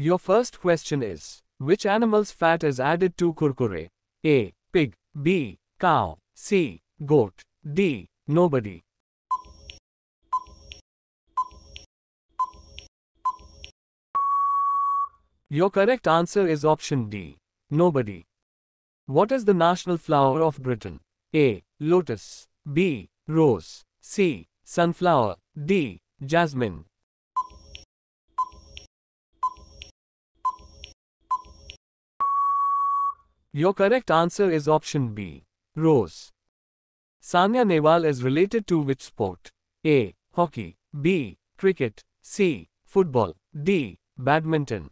Your first question is Which animal's fat is added to kurkure? A. Pig. B. Cow. C. Goat. D. Nobody. Your correct answer is option D. Nobody. What is the national flower of Britain? A. Lotus. B. Rose. C. Sunflower. D. Jasmine. Your correct answer is option B. Rose. Saina Nehwal is related to which sport? A. Hockey. B. Cricket. C. Football. D. Badminton.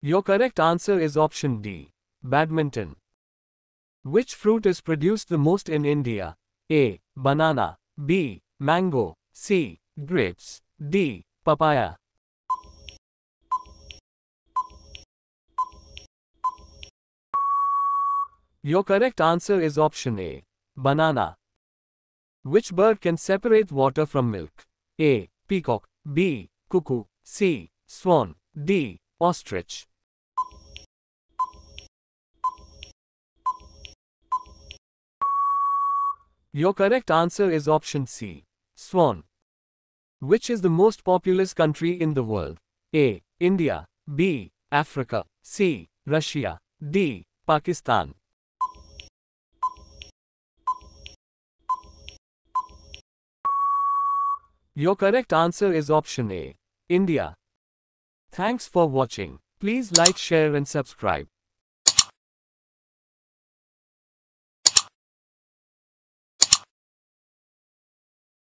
Your correct answer is option D. Badminton. Which fruit is produced the most in India? A. Banana. B. Mango. C. Grapes. D. Papaya. Your correct answer is option A. Banana. Which bird can separate water from milk? A. Peacock. B. Cuckoo. C. Swan. D. Ostrich. Your correct answer is option C. Swan. Which is the most populous country in the world? A. India. B. Africa. C. Russia. D. Pakistan. Your correct answer is option A. India. Thanks for watching. Please like, share and subscribe.